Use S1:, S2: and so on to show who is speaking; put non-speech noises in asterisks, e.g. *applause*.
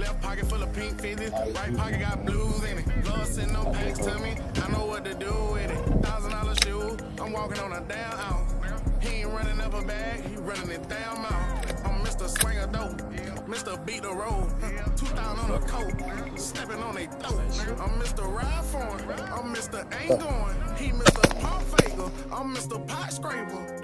S1: Left pocket full of pink fizzies, right pocket got blues in it. Lord send no packs to me, I know what to do with it. Thousand dollar shoe, I'm walking on a down out. He ain't running up a bag, he running it down out. I'm Mr. Swinger though, Mr. Beat the Road. *laughs* 2000 on a coat, stepping on a throat. I'm Mr. Ride for him, I'm Mr. Ain't uh. Going. He Mr. Pump Faker, I'm Mr. Pot Scraper.